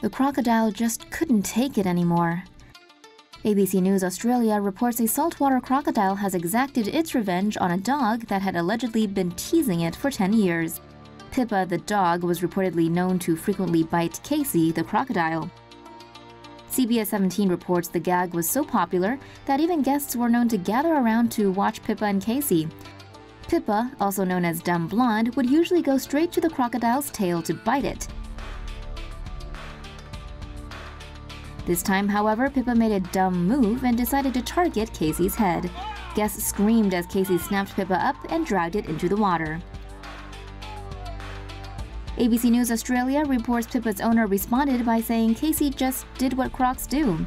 The crocodile just couldn't take it anymore. ABC News Australia reports a saltwater crocodile has exacted its revenge on a dog that had allegedly been teasing it for 10 years. Pippa the dog was reportedly known to frequently bite Casey the crocodile. CBS 17 reports the gag was so popular that even guests were known to gather around to watch Pippa and Casey. Pippa, also known as Dumb Blonde, would usually go straight to the crocodile's tail to bite it. This time, however, Pippa made a dumb move and decided to target Casey's head. Guests screamed as Casey snapped Pippa up and dragged it into the water. ABC News Australia reports Pippa's owner responded by saying Casey just did what crocs do.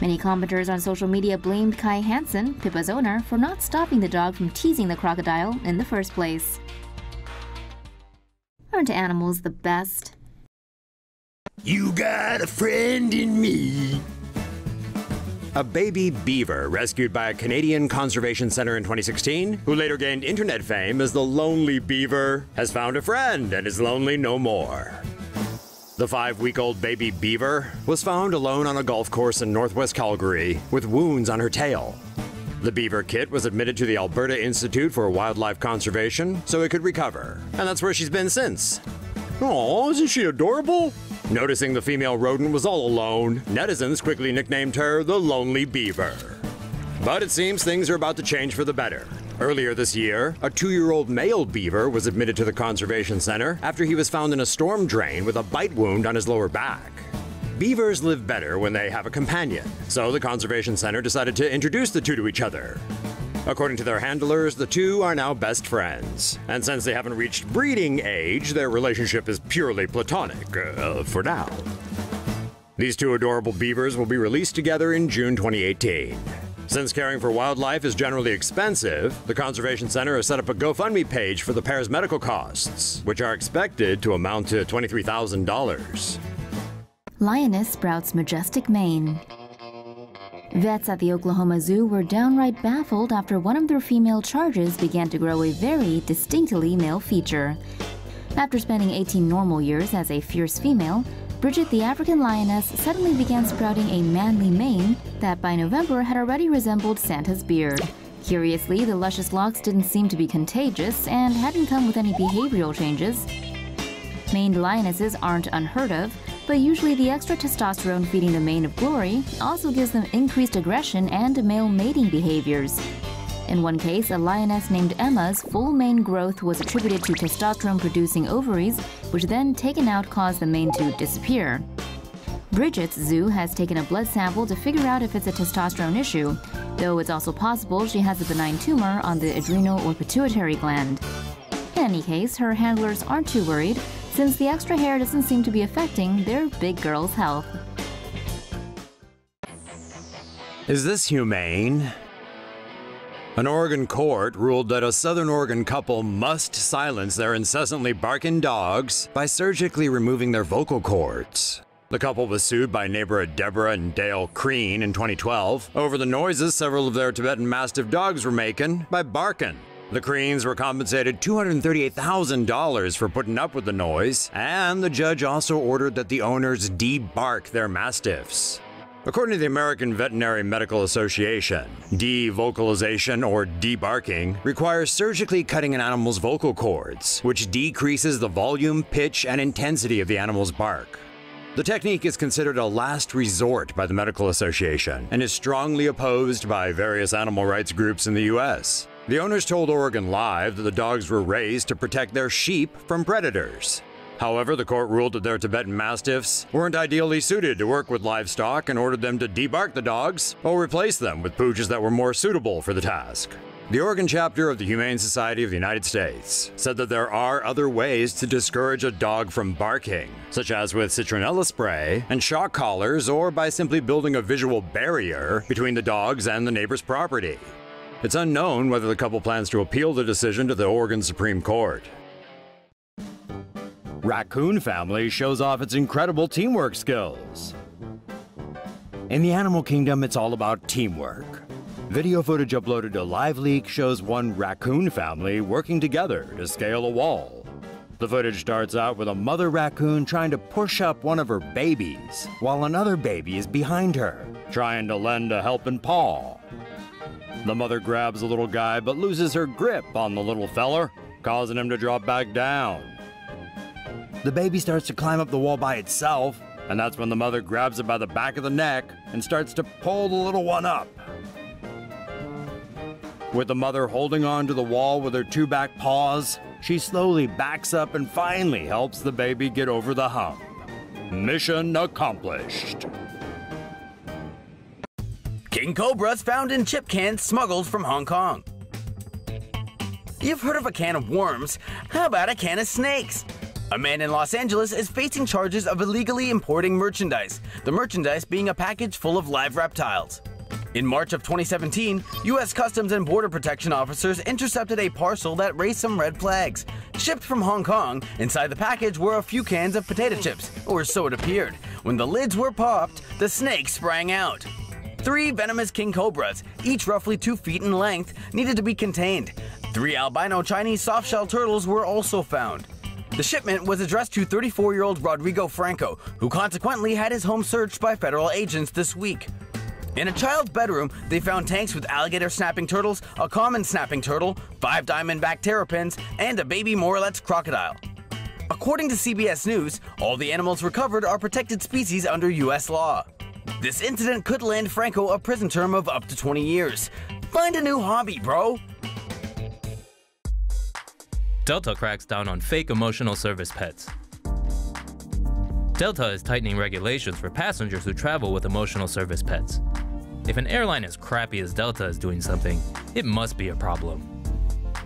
Many commenters on social media blamed Kai Hansen, Pippa's owner, for not stopping the dog from teasing the crocodile in the first place. Aren't animals the best? You got a friend in me. A baby beaver rescued by a Canadian conservation center in 2016, who later gained internet fame as the Lonely Beaver, has found a friend and is lonely no more. The five week old baby beaver was found alone on a golf course in northwest Calgary with wounds on her tail. The beaver kit was admitted to the Alberta Institute for Wildlife Conservation so it could recover, and that's where she's been since. Oh, isn't she adorable? Noticing the female rodent was all alone, netizens quickly nicknamed her the Lonely Beaver. But it seems things are about to change for the better. Earlier this year, a two year old male beaver was admitted to the Conservation Center after he was found in a storm drain with a bite wound on his lower back. Beavers live better when they have a companion, so the Conservation Center decided to introduce the two to each other. According to their handlers, the two are now best friends. And since they haven't reached breeding age, their relationship is purely platonic, uh, for now. These two adorable beavers will be released together in June 2018. Since caring for wildlife is generally expensive, the Conservation Center has set up a GoFundMe page for the pair's medical costs, which are expected to amount to $23,000. Lioness sprouts majestic mane. Vets at the Oklahoma Zoo were downright baffled after one of their female charges began to grow a very distinctly male feature. After spending 18 normal years as a fierce female, Bridget the African lioness suddenly began sprouting a manly mane that by November had already resembled Santa's beard. Curiously, the luscious locks didn't seem to be contagious and hadn't come with any behavioral changes. Maned lionesses aren't unheard of, but usually the extra testosterone feeding the mane of glory also gives them increased aggression and male mating behaviors. In one case, a lioness named Emma's full mane growth was attributed to testosterone producing ovaries, which then taken out caused the mane to disappear. Bridget's zoo has taken a blood sample to figure out if it's a testosterone issue, though it's also possible she has a benign tumor on the adrenal or pituitary gland. In any case, her handlers aren't too worried, since the extra hair doesn't seem to be affecting their big girl's health. Is this humane? An Oregon court ruled that a Southern Oregon couple must silence their incessantly barking dogs by surgically removing their vocal cords. The couple was sued by neighbor Deborah and Dale Crean in 2012 over the noises several of their Tibetan Mastiff dogs were making by barking. The Creans were compensated $238,000 for putting up with the noise, and the judge also ordered that the owners debark their Mastiffs. According to the American Veterinary Medical Association, devocalization or debarking requires surgically cutting an animal's vocal cords, which decreases the volume, pitch, and intensity of the animal's bark. The technique is considered a last resort by the Medical Association and is strongly opposed by various animal rights groups in the U.S. The owners told Oregon Live that the dogs were raised to protect their sheep from predators. However, the court ruled that their Tibetan Mastiffs weren't ideally suited to work with livestock and ordered them to debark the dogs or replace them with pooches that were more suitable for the task. The Oregon chapter of the Humane Society of the United States said that there are other ways to discourage a dog from barking, such as with citronella spray and shock collars, or by simply building a visual barrier between the dogs and the neighbor's property. It's unknown whether the couple plans to appeal the decision to the Oregon Supreme Court. Raccoon family shows off its incredible teamwork skills. In the animal kingdom, it's all about teamwork. Video footage uploaded to LiveLeak shows one raccoon family working together to scale a wall. The footage starts out with a mother raccoon trying to push up one of her babies, while another baby is behind her, trying to lend a helping paw. The mother grabs the little guy but loses her grip on the little feller, causing him to drop back down. The baby starts to climb up the wall by itself, and that's when the mother grabs it by the back of the neck and starts to pull the little one up. With the mother holding on to the wall with her two back paws, she slowly backs up and finally helps the baby get over the hump. Mission accomplished. King cobras found in chip cans smuggled from Hong Kong. You've heard of a can of worms. How about a can of snakes? A man in Los Angeles is facing charges of illegally importing merchandise, the merchandise being a package full of live reptiles. In March of 2017, U.S. Customs and Border Protection officers intercepted a parcel that raised some red flags. Shipped from Hong Kong, inside the package were a few cans of potato chips, or so it appeared. When the lids were popped, the snake sprang out. Three venomous king cobras, each roughly 2 feet in length, needed to be contained. Three albino Chinese softshell turtles were also found. The shipment was addressed to 34 year old Rodrigo Franco, who consequently had his home searched by federal agents this week. In a child's bedroom, they found tanks with alligator snapping turtles, a common snapping turtle, five diamondback terrapins, and a baby Morelet's crocodile. According to CBS News, all the animals recovered are protected species under U.S. law. This incident could land Franco a prison term of up to 20 years. Find a new hobby, bro! Delta cracks down on fake emotional service pets. Delta is tightening regulations for passengers who travel with emotional service pets. If an airline as crappy as Delta is doing something, it must be a problem.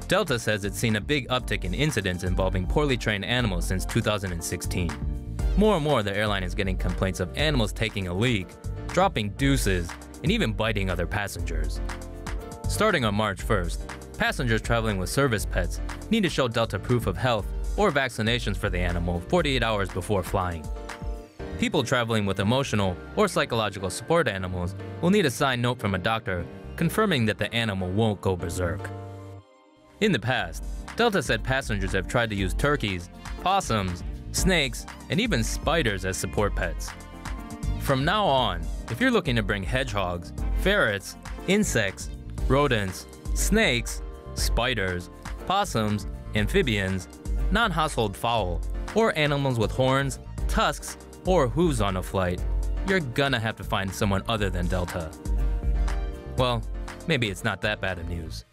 Delta says it's seen a big uptick in incidents involving poorly trained animals since 2016. More and more, the airline is getting complaints of animals taking a leak, dropping deuces, and even biting other passengers. Starting on March 1st, passengers traveling with service pets need to show Delta proof of health or vaccinations for the animal 48 hours before flying. People traveling with emotional or psychological support animals will need a signed note from a doctor confirming that the animal won't go berserk. In the past, Delta said passengers have tried to use turkeys, possums, snakes, and even spiders as support pets. From now on, if you're looking to bring hedgehogs, ferrets, insects, rodents, snakes, spiders, possums, amphibians, non household fowl, or animals with horns, tusks, or hooves on a flight, you're gonna have to find someone other than Delta. Well, maybe it's not that bad of news.